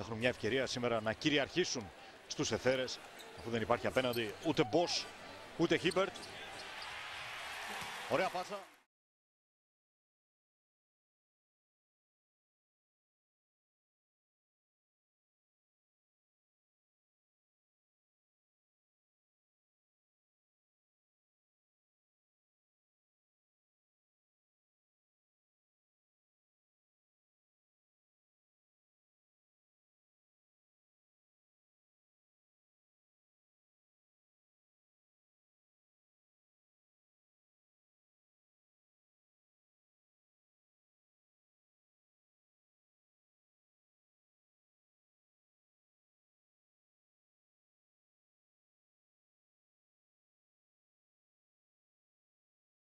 έχουν μια ευκαιρία σήμερα να κυριαρχήσουν στους εθέρες αφού δεν υπάρχει απέναντι ούτε Μπος ούτε Χίμπερτ. Ωραία πάσα.